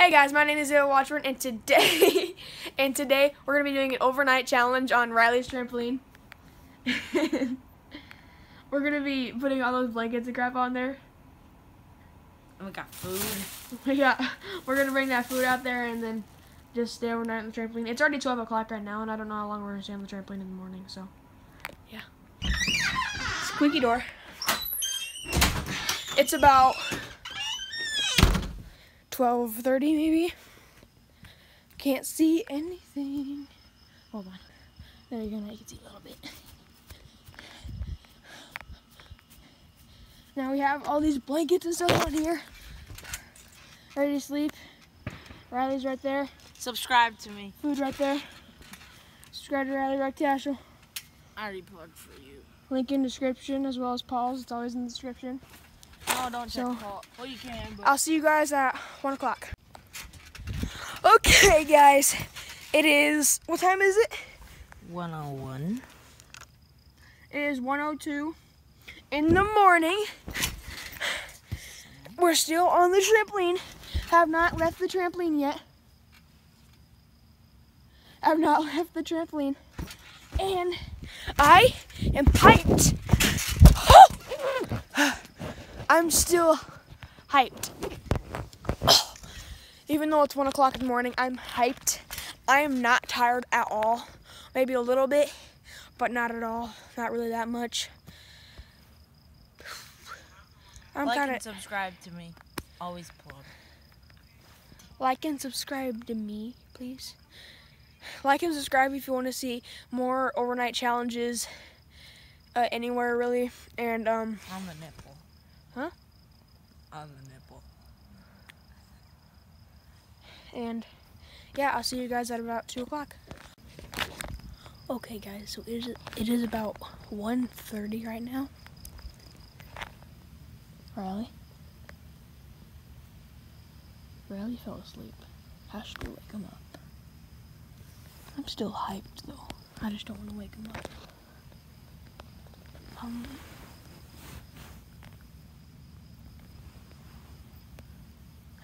Hey guys, my name is Zilla Watchorn, and today, and today we're gonna be doing an overnight challenge on Riley's trampoline. we're gonna be putting all those blankets and crap on there. And we got food. Yeah, we're gonna bring that food out there and then just stay overnight on the trampoline. It's already 12 o'clock right now, and I don't know how long we're gonna stay on the trampoline in the morning. So, yeah. Squeaky door. It's about 12:30 maybe. Can't see anything. Hold on. There you go. Now you can see a little bit. Now we have all these blankets and stuff on here. Ready to sleep. Riley's right there. Subscribe to me. Food right there. Subscribe to Riley Rectashel. I already plugged for you. Link in description as well as Paul's. It's always in the description. No, don't check So- Paul. Well, you can, but I'll see you guys at 1 o'clock. Okay, guys. It is, what time is it? 101. It is 102 in the morning. We're still on the trampoline. Have not left the trampoline yet. I've not left the trampoline. And I am hyped. I'm still hyped. Even though it's one o'clock in the morning, I'm hyped. I am not tired at all. Maybe a little bit, but not at all. Not really that much. I'm like kind and subscribe to me. Always plug. like and subscribe to me, please. Like and subscribe if you want to see more overnight challenges uh, anywhere really. And um, On the nipple. Huh? On the nipple. and yeah, I'll see you guys at about two o'clock. Okay, guys, so it is it is about 1.30 right now. Riley, Riley fell asleep. How should we wake him up? I'm still hyped though. I just don't want to wake him up. Um.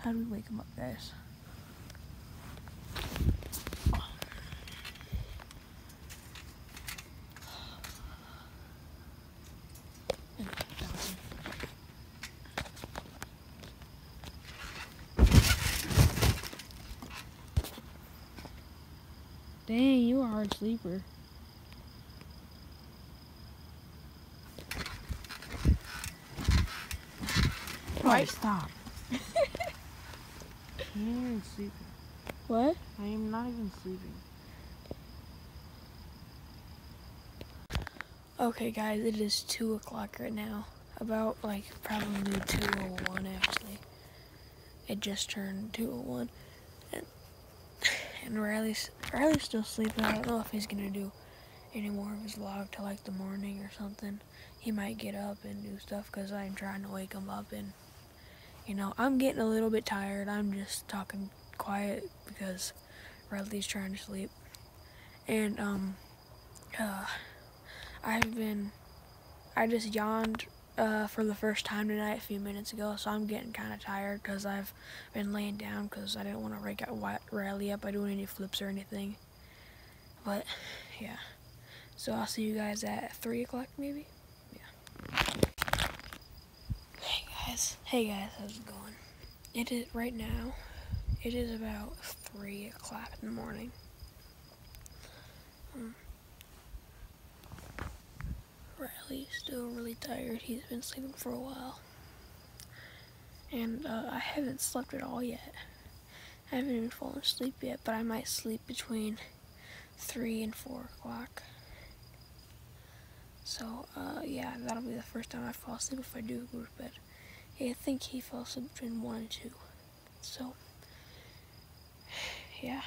How do we wake him up, guys? Dang, you are a hard sleeper. Right. Stop. I ain't even sleeping. What? I am not even sleeping. Okay, guys, it is 2 o'clock right now. About, like, probably 2.01, actually. It just turned 2.01. And, and Riley's, Riley's still sleeping. I don't know if he's going to do any more of his vlog till, like, the morning or something. He might get up and do stuff because I'm trying to wake him up. And, you know, I'm getting a little bit tired. I'm just talking quiet because Riley's trying to sleep. And, um, uh... I've been, I just yawned uh, for the first time tonight a few minutes ago, so I'm getting kind of tired because I've been laying down because I didn't want to wake up Riley up by doing any flips or anything. But, yeah. So I'll see you guys at 3 o'clock maybe? Yeah. Hey guys. Hey guys, how's it going? It is, right now, it is about 3 o'clock in the morning. Um, Riley's still really tired. He's been sleeping for a while. And uh, I haven't slept at all yet. I haven't even fallen asleep yet, but I might sleep between 3 and 4 o'clock. So, uh, yeah, that'll be the first time I fall asleep if I do go to bed. I think he fell asleep between 1 and 2. So, yeah.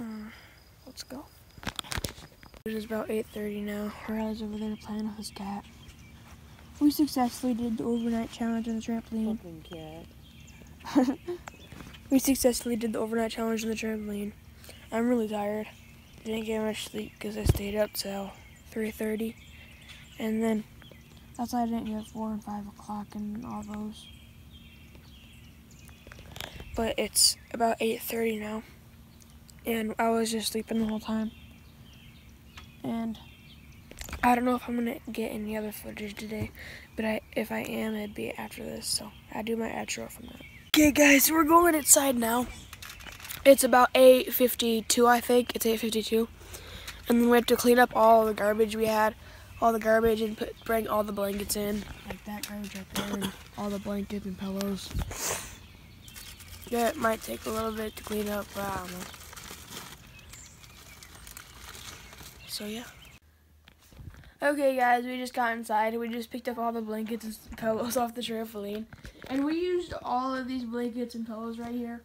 Mm, let's go. It is about 8.30 now. Riley's over there playing with his cat. We successfully did the overnight challenge on the trampoline. Fucking cat. We successfully did the overnight challenge on the trampoline. I'm really tired. I didn't get much sleep because I stayed up till 3.30. And then, that's why I didn't get 4 and 5 o'clock and all those. but it's about 8.30 now. And I was just sleeping the whole time. And I don't know if I'm gonna get any other footage today, but I, if I am, it'd be after this. So I do my outro from that. Okay, guys, we're going inside now. It's about 8:52, I think. It's 8:52, and then we have to clean up all the garbage we had, all the garbage, and put bring all the blankets in, like that garbage right there, and all the blankets and pillows. Yeah, it might take a little bit to clean up, but I don't know. So yeah. Okay, guys, we just got inside. We just picked up all the blankets and pillows off the trampoline. And we used all of these blankets and pillows right here.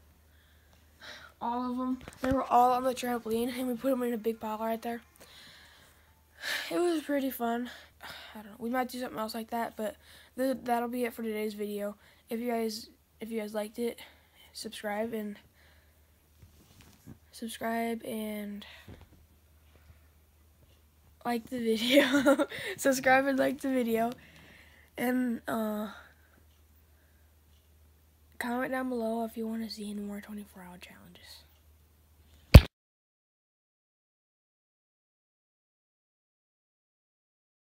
All of them. They were all on the trampoline, and we put them in a big pile right there. It was pretty fun. I don't know. We might do something else like that, but th that'll be it for today's video. If you guys, if you guys liked it, subscribe and subscribe and like the video. subscribe and like the video. And uh, comment down below if you want to see any more 24 hour challenges.